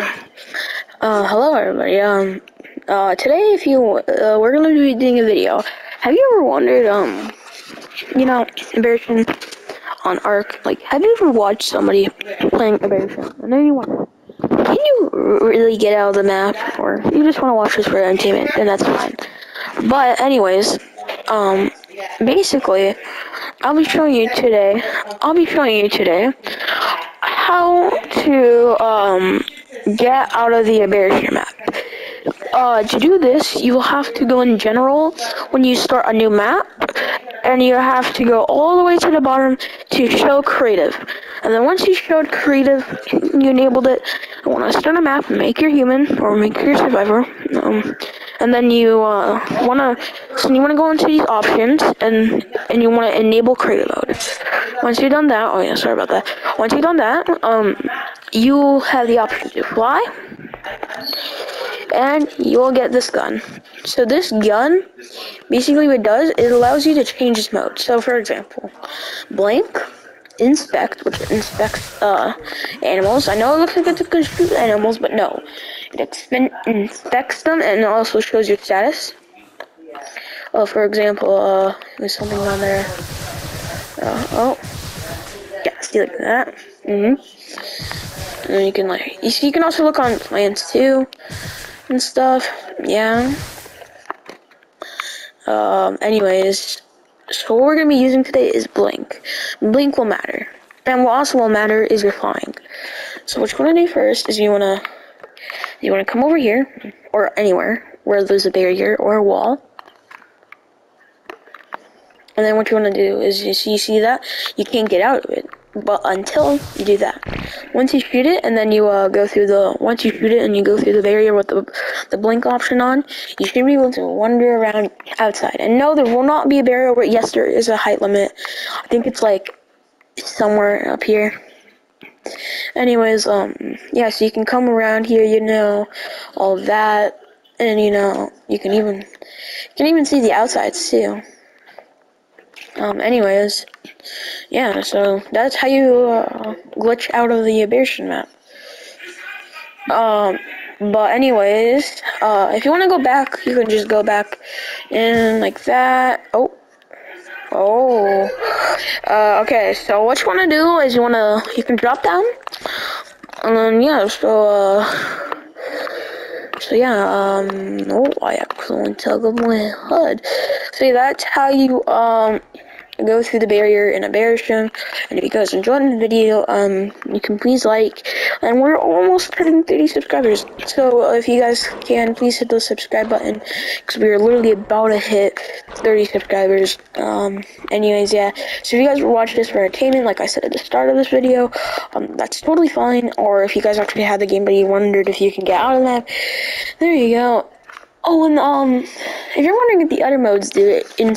hello everybody. Um, uh, today, if you, uh, we're gonna be doing a video. Have you ever wondered, um, you know, Aberration on Ark? Like, have you ever watched somebody playing Aberration? And then you wonder, can you really get out of the map, or you just want to watch this for entertainment? Then that's fine. But anyways, um, basically, I'll be showing you today. I'll be showing you today how to um get out of the Aberration map. Uh, to do this, you will have to go in general when you start a new map, and you have to go all the way to the bottom to show creative. And then once you showed creative, you enabled it. You want to start a map, make your human or make your survivor, um, and then you uh, want to so you want to go into these options and and you want to enable creative mode. Once you've done that, oh yeah, sorry about that. Once you've done that, um, you have the option to fly and you'll get this gun. So this gun, basically what it does, it allows you to change its mode. So for example, blank, inspect, which inspects uh, animals. I know it looks like it's going to shoot animals, but no. It inspects them and also shows your status. Oh, for example, uh, there's something on there. Uh, oh, yeah, see like that. Mm-hmm. And you can like, you, can also look on plants too and stuff. Yeah. Um, anyways, so what we're gonna be using today is Blink. Blink will matter. And what also will matter is your flying. So what you wanna do first is you wanna you wanna come over here or anywhere where there's a barrier or a wall. And then what you wanna do is you see, you see that? You can't get out of it but until you do that. Once you shoot it, and then you uh, go through the once you shoot it and you go through the barrier with the the blink option on, you should be able to wander around outside. And no, there will not be a barrier. Where yes, there is a height limit. I think it's like somewhere up here. Anyways, um, yeah, so you can come around here, you know, all that, and you know, you can even you can even see the outsides too. Um, anyways, yeah, so that's how you uh, glitch out of the aberration map. Um, but anyways, uh, if you want to go back, you can just go back in like that. Oh, oh. Uh, okay, so what you want to do is you want to, you can drop down, and then yeah, so uh. So yeah, um, oh, I accidentally took off my HUD. So yeah, that's how you, um, go through the barrier in a bear And if you guys enjoyed the video, um, you can please like. And we're almost hitting 30 subscribers. So if you guys can, please hit the subscribe button. Because we are literally about to hit 30 subscribers. Um, anyways, yeah. So if you guys were watching this for entertainment, like I said at the start of this video, um, that's totally fine. Or if you guys actually had the game but you wondered if you can get out of that, there you go. Oh, and um, if you're wondering what the other modes do in,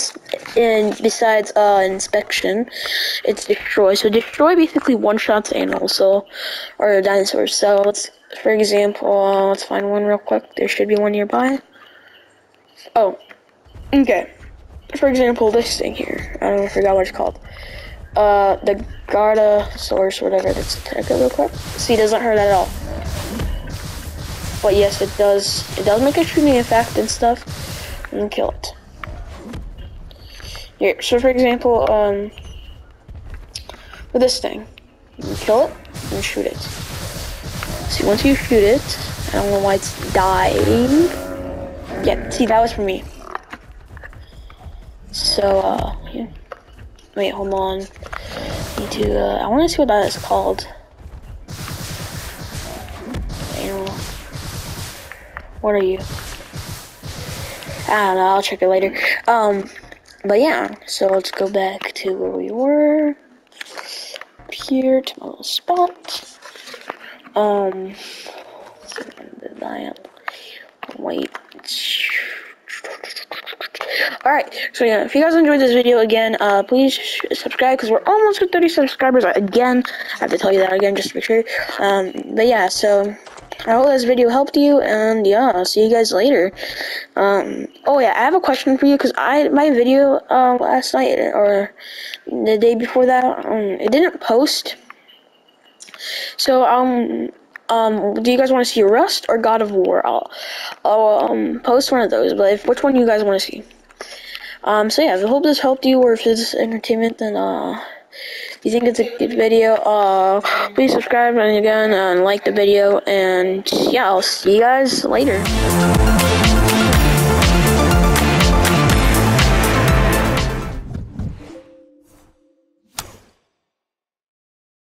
in besides uh inspection, it's destroy. So destroy basically one shots animals, so or dinosaurs. So let's, for example, uh, let's find one real quick. There should be one nearby. Oh, okay. For example, this thing here. I don't know, I forgot what it's called. Uh, the Gardasaurus, whatever. Let's check it real quick. See, doesn't hurt at all. But yes, it does. It does make a shooting effect and stuff, and kill it. Here, so for example, um, with this thing, you can kill it and shoot it. See, once you shoot it, I don't know why it's dying. Yeah, see, that was for me. So, uh, yeah. Wait, hold on. Need to, uh, I want to see what that is called. What are you? I don't know, I'll check it later. Um, but yeah, so let's go back to where we were. Up here to my little spot. Um, wait. Alright, so yeah, if you guys enjoyed this video again, uh, please subscribe because we're almost at 30 subscribers again. I have to tell you that again just to be sure. Um, but yeah, so I hope this video helped you, and yeah, I'll see you guys later. Um, oh yeah, I have a question for you, because I, my video, uh, last night, or the day before that, um, it didn't post. So, um, um, do you guys want to see Rust or God of War? I'll, I'll um, post one of those. But if which one you guys want to see? Um, so yeah, I hope this helped you, or if it's entertainment, then uh, you think it's a good video, uh, please subscribe and again and like the video. And yeah, I'll see you guys later.